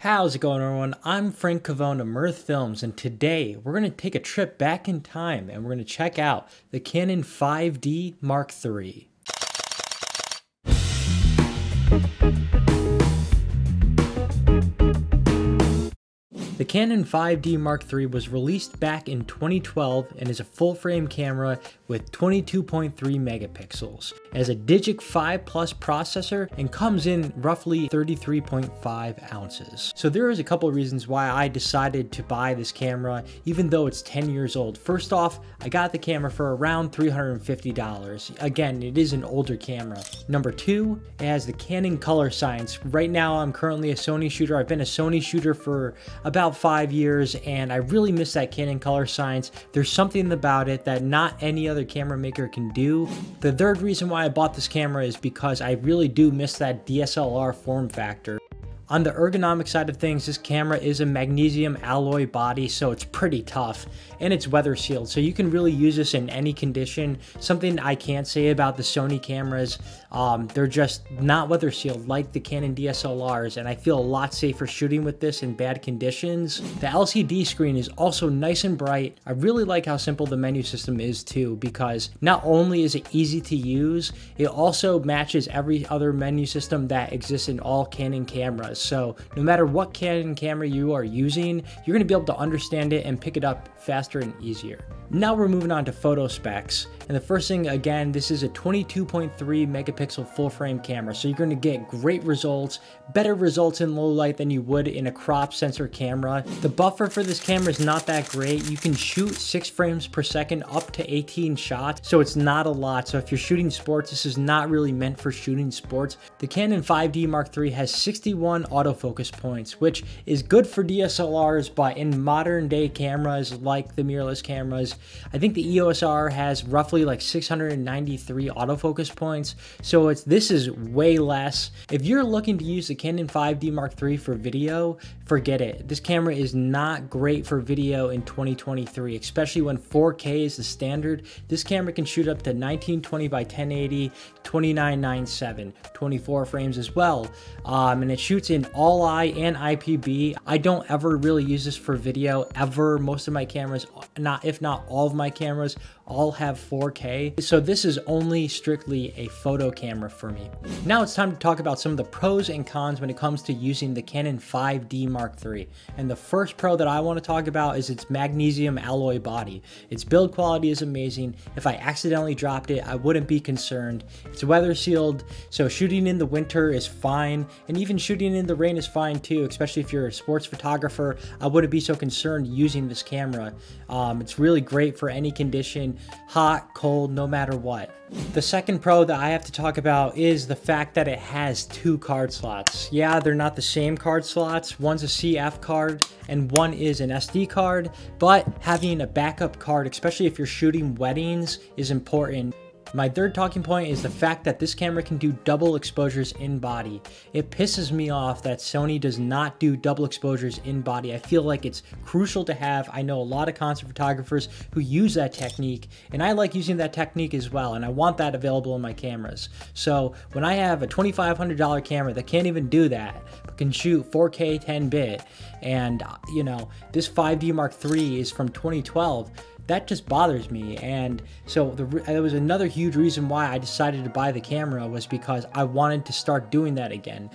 How's it going everyone? I'm Frank Cavone of Mirth Films and today we're going to take a trip back in time and we're going to check out the Canon 5D Mark III. The Canon 5D Mark III was released back in 2012 and is a full frame camera with 22.3 megapixels. Has a Digic 5 Plus processor and comes in roughly 33.5 ounces. So there is a couple reasons why I decided to buy this camera even though it's 10 years old. First off, I got the camera for around $350. Again, it is an older camera. Number two, it has the Canon color science. Right now I'm currently a Sony shooter. I've been a Sony shooter for about about five years and I really miss that Canon color science. There's something about it that not any other camera maker can do. The third reason why I bought this camera is because I really do miss that DSLR form factor. On the ergonomic side of things, this camera is a magnesium alloy body, so it's pretty tough, and it's weather sealed, so you can really use this in any condition. Something I can't say about the Sony cameras, um, they're just not weather sealed like the Canon DSLRs, and I feel a lot safer shooting with this in bad conditions. The LCD screen is also nice and bright. I really like how simple the menu system is too, because not only is it easy to use, it also matches every other menu system that exists in all Canon cameras. So no matter what Canon camera you are using, you're gonna be able to understand it and pick it up faster and easier. Now we're moving on to photo specs. And the first thing, again, this is a 22.3 megapixel full frame camera. So you're gonna get great results, better results in low light than you would in a crop sensor camera. The buffer for this camera is not that great. You can shoot six frames per second up to 18 shots. So it's not a lot. So if you're shooting sports, this is not really meant for shooting sports. The Canon 5D Mark III has 61 autofocus points, which is good for DSLRs, but in modern day cameras like the mirrorless cameras, I think the EOS R has roughly like 693 autofocus points, so it's this is way less. If you're looking to use the Canon 5D Mark III for video, forget it. This camera is not great for video in 2023, especially when 4K is the standard. This camera can shoot up to 1920 by 1080, 2997, 24 frames as well, um, and it shoots in all-I and IPB. I don't ever really use this for video ever. Most of my cameras, not if not all of my cameras, all have 4K. So this is only strictly a photo camera for me. Now it's time to talk about some of the pros and cons when it comes to using the Canon 5D Mark III. And the first pro that I want to talk about is its magnesium alloy body. Its build quality is amazing. If I accidentally dropped it, I wouldn't be concerned. It's weather sealed, so shooting in the winter is fine, and even shooting in the rain is fine too, especially if you're a sports photographer. I wouldn't be so concerned using this camera. Um, it's really great for any condition hot, cold, no matter what. The second pro that I have to talk about is the fact that it has two card slots. Yeah, they're not the same card slots. One's a CF card and one is an SD card, but having a backup card, especially if you're shooting weddings, is important. My third talking point is the fact that this camera can do double exposures in body. It pisses me off that Sony does not do double exposures in body. I feel like it's crucial to have. I know a lot of concert photographers who use that technique and I like using that technique as well and I want that available in my cameras. So when I have a $2,500 camera that can't even do that, but can shoot 4K 10 bit and you know, this 5D Mark III is from 2012, that just bothers me. And so the, there was another huge reason why I decided to buy the camera was because I wanted to start doing that again.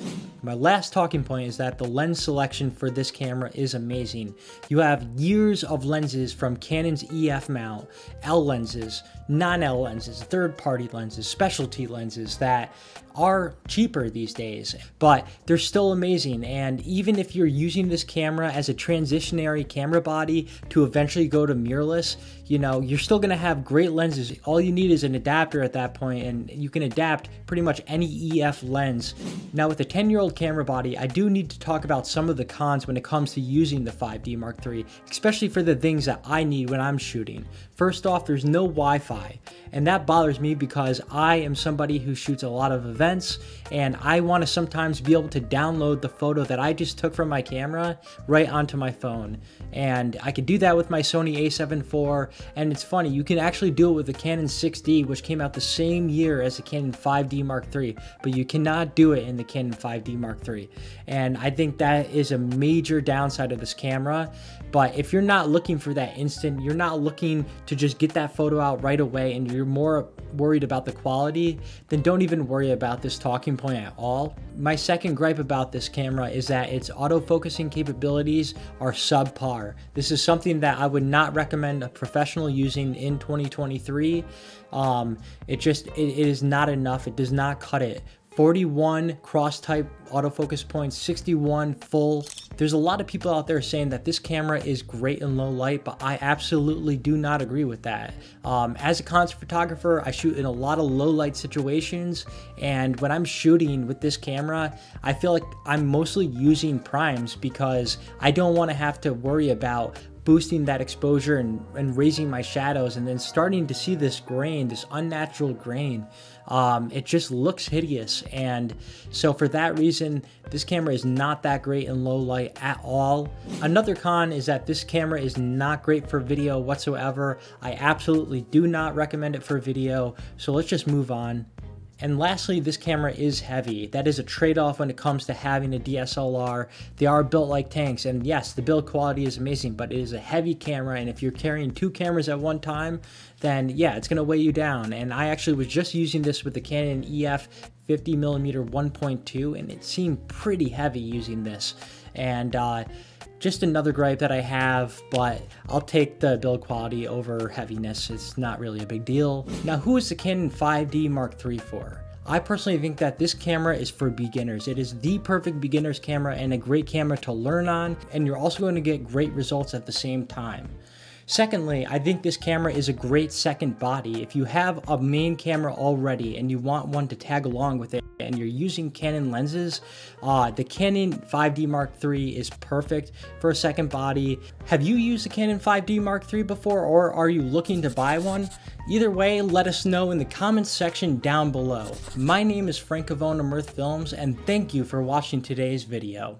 My last talking point is that the lens selection for this camera is amazing. You have years of lenses from Canon's EF mount, L lenses, non-L lenses, third-party lenses, specialty lenses that are cheaper these days, but they're still amazing. And even if you're using this camera as a transitionary camera body to eventually go to mirrorless, you know, you're still gonna have great lenses. All you need is an adapter at that point and you can adapt pretty much any EF lens. Now with a 10 year old camera body, I do need to talk about some of the cons when it comes to using the 5D Mark III, especially for the things that I need when I'm shooting. First off, there's no Wi-Fi, and that bothers me because I am somebody who shoots a lot of events, and I want to sometimes be able to download the photo that I just took from my camera right onto my phone. And I could do that with my Sony a7 IV. And it's funny, you can actually do it with the Canon 6D, which came out the same year as the Canon 5D Mark III, but you cannot do it in the Canon 5D Mark III. And I think that is a major downside of this camera. But if you're not looking for that instant, you're not looking to just get that photo out right away and you're more worried about the quality, then don't even worry about this talking point at all. My second gripe about this camera is that its autofocusing capabilities are subpar. This is something that I would not recommend a professional using in 2023. Um, it just, it, it is not enough. It does not cut it 41 cross type autofocus points, 61 full. There's a lot of people out there saying that this camera is great in low light, but I absolutely do not agree with that. Um, as a concert photographer, I shoot in a lot of low light situations, and when I'm shooting with this camera, I feel like I'm mostly using primes because I don't want to have to worry about boosting that exposure and, and raising my shadows and then starting to see this grain, this unnatural grain. Um, it just looks hideous. And so for that reason, this camera is not that great in low light at all. Another con is that this camera is not great for video whatsoever. I absolutely do not recommend it for video. So let's just move on. And lastly, this camera is heavy. That is a trade-off when it comes to having a DSLR. They are built like tanks, and yes, the build quality is amazing, but it is a heavy camera, and if you're carrying two cameras at one time, then yeah, it's gonna weigh you down. And I actually was just using this with the Canon EF 50mm 1.2, and it seemed pretty heavy using this. And uh, just another gripe that I have, but I'll take the build quality over heaviness. It's not really a big deal. Now, who is the Canon 5D Mark III for? I personally think that this camera is for beginners. It is the perfect beginner's camera and a great camera to learn on, and you're also going to get great results at the same time. Secondly, I think this camera is a great second body. If you have a main camera already and you want one to tag along with it and you're using Canon lenses, uh, the Canon 5D Mark III is perfect for a second body. Have you used the Canon 5D Mark III before or are you looking to buy one? Either way, let us know in the comments section down below. My name is Frank Cavone of Mirth Films and thank you for watching today's video.